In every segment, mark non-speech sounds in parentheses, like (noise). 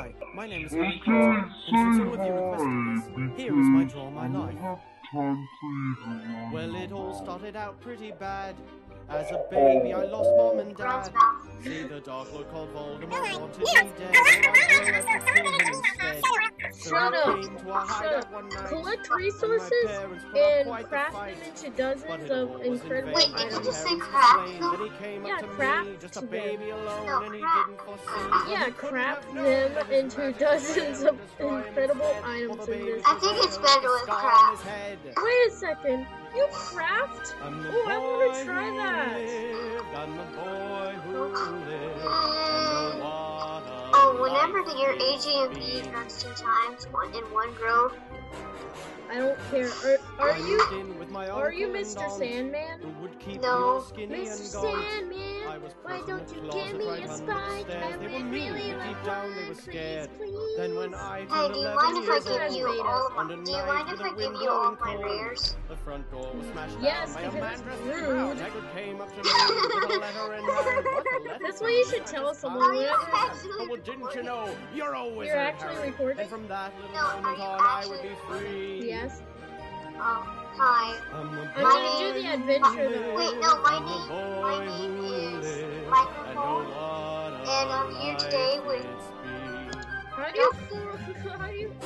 Hi, my name is Harry Potter, and since all of you requested this, here is my Draw My Life. Well, it all started out pretty bad. As a baby, I lost mom and dad. See, the dark lord called Voldemort wanted me dead. So I grew up to see him instead. So Shut up. came to a Shut up. Collect resources parents and craft them into dozens of all was in incredible vain. Wait, did you items. just say craft them? that he came Yeah, up to me, craft just a them. baby alone, No, and he didn't foresee. Yeah, craft them into dozens of incredible items in this. I think it's better with scar craft. His head. Wait a second. You craft? I'm the Oh, I wanna try who that. lived, I'm the boy who lived, oh, and the water Oh, whenever life your is AGMB big. runs two times, one in one grove, I don't care. Are, are you with my are you Mr. Sandman? Who would keep No. me Mr. and gaunt. I Sandman, was why don't you give me a under spike? I They were would mean, really but like deep down they were scared. please, Then when please. I hey, do you mind if I give you all us. of on my, a do you mind if a I give you all my cold, rares? the front door was smashed Yes, down by a because man it's dressed rude. in brown. Hagrid came up to (laughs) me with a letter in hand. (laughs) What a letter That's why you you. should tell just us a little it. Are you bit. Oh, well, didn't you know? You're a wizard, You're actually recording? And from that little moment on, I would be free. Yes. Oh, hi. I'm, the I'm boy gonna do the adventure though. Wait, no, my name- my name is Microphone, know what a and I'm here today with- How do you (laughs) how do you (laughs)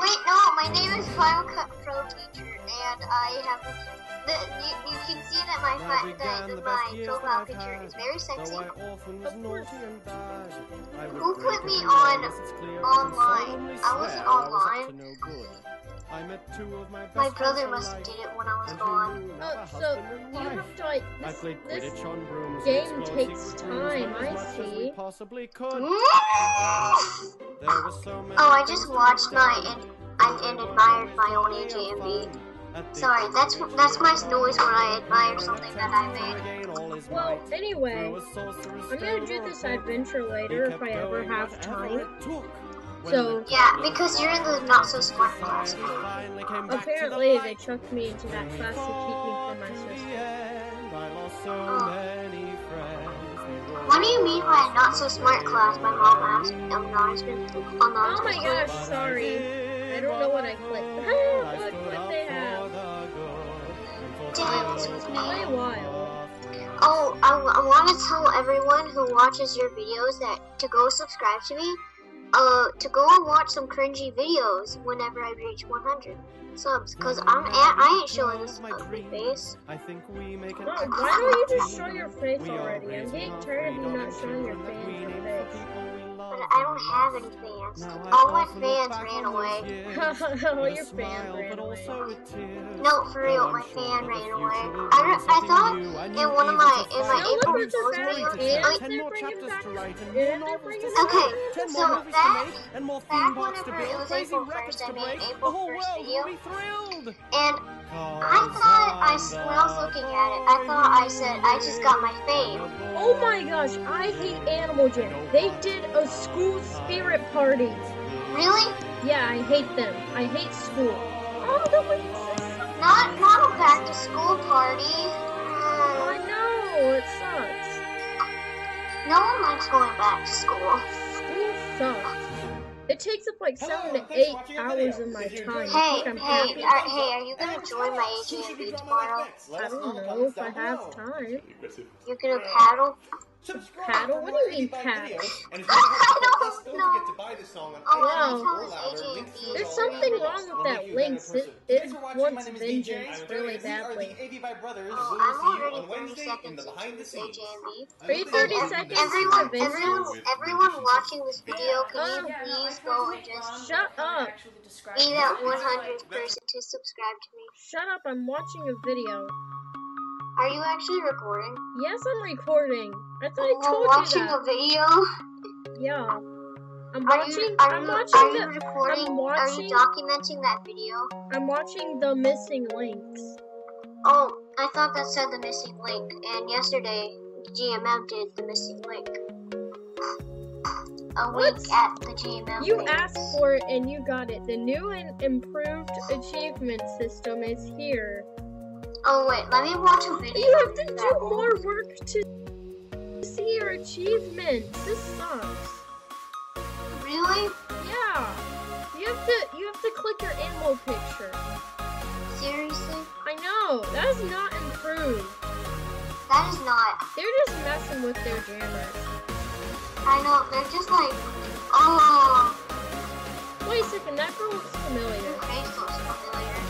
Wait, no, my name is Final Cut Pro Teacher, and I have the you, you can see that my Now fa- began that my profile picture is very sexy. Though I often was naughty and bad. I Who put me on law, yes, it's clear, online? I wasn't swear I was online. to no good. I met two of my best My brother must have did it when I was gone. who Oh, so you have to like I this, played this Quidditch on brooms. game takes time, I learned as much as we see. possibly could. oh, (laughs) There were so oh, many I just watched my done. and I and admired my own AGMB. Sorry, that's that's my noise when I admire something that I made. Well, anyway, I'm gonna do this adventure later if I ever have time. So- Yeah, because you're in the not so smart class. Apparently, they chucked me into that class to keep me from my sister. Oh. What do you mean by a not so smart class? My mom asked. I'm it's been on the Oh my gosh, sorry. I don't know what I clicked. (laughs) Look what they have. Dance with Play wild. Oh, I, I want to tell everyone who watches your videos that to go subscribe to me. Uh, to go and watch some cringy videos whenever I reach 100 subs, cause I'm at, I ain't showing this ugly face. I think we make an Why don't you just show your face already? I'm getting tired of you not showing your children that we fans need your for face. people we love But I don't have any fans. All my fans ran away. years All (laughs) (laughs) your fans ran away. also with tears. No, for real, Though my fan that the ran away. I, bring re- I thought in one of my in my fight. Look April Fool's fan video, fans. I, Ten they're more bringing chapters back- to write and yeah, more they're novels to bringing sell. Okay, Ten so more movies to back- make and more back theme parks to whenever it was April records 1st, I made break. The April whole 1st world video. be thrilled. and I thought I when I was looking at it, I thought I said I just got my fame. Oh my gosh, I hate Animal Jam. They did a school spirit party. Really? Yeah, I hate them. I hate school. Oh, the links. Not not a back to school party. Hmm. I know, it sucks. No one likes going back to school. School sucks. It takes up like seven to eight hours of my time. You Hey, think hey, happy? Uh, are, hey, are you gonna join my AGMB tomorrow? I don't know if I have time. You're gonna paddle? Paddle? What do you mean paddle? (laughs) No. Oh, wow. There's something wrong with that Lynx. It, it wants vengeance really badly. Oh, I'm already 30 seconds into. Are you 30 seconds Everyone, into vengeance? everyone, everyone watching this video, can you please go and just Shut up. be that 100th person to subscribe to me? Shut up, I'm watching a video. Are you actually recording? Yes, I'm recording. I thought I We're told you watching a video. Yeah. I'm Are watching, you, are I'm you, watching are you the, recording? I'm Are watching- you documenting that video? I'm watching the missing links. Oh, I thought that said the missing link. And yesterday, GMM did the missing link. A What? link at the GMM. You asked for it and you got it. The new and improved achievement system is here. Oh wait, let me watch a video. You have to do one. more work to see your achievements. This sucks. Really? Yeah. You have to you have to click your animal picture. Seriously? I know. That is not improved. That is not. They're just messing with their jammers. I know. They're just like, oh, Wait a second, that girl looks familiar. face looks familiar.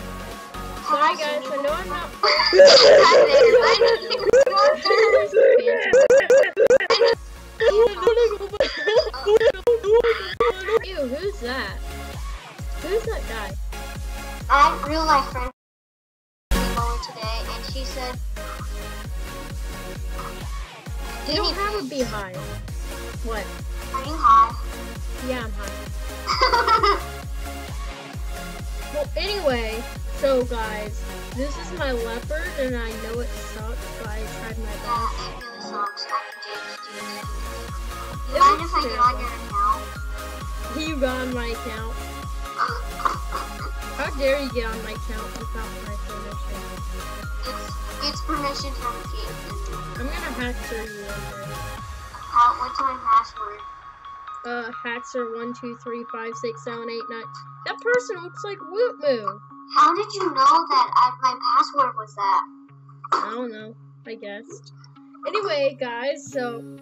Have Sorry I seen guys, you I know I'm not (laughs) Ew, who's that? Who's that guy? I'm real life friend today, and she said, You don't have a pigs. beehive. What? Are you high? Yeah, I'm high. (laughs) Well, anyway, so guys, this is my leopard, and I know it sucks, but I tried my yeah, best. it really sucks. I can change it. Mind if I get on your account? You got on my account. How dare you get on my account without my permission? It's it's permission from Kate. I'm gonna hackser you over. How? What's my password? Uh, hackser one two three five six seven eight nine. That person looks like Wootmoo. How did you know that I, my password was that? I don't know. I guess. Anyway, guys, so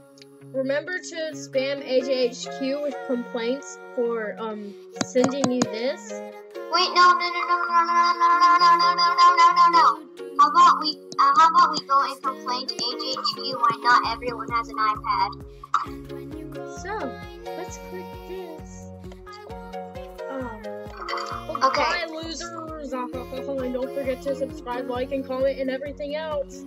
remember to spam AJHQ with complaints for um sending you this. Wait, no, no, no, no, no, no, no, no, no, no, no, no, no, no, no, no. How about we? Uh, how about we go and complain to AJHQ why not everyone has an iPad? So let's click this. Um, well, Okay. And don't forget to subscribe, like, and comment, and everything else.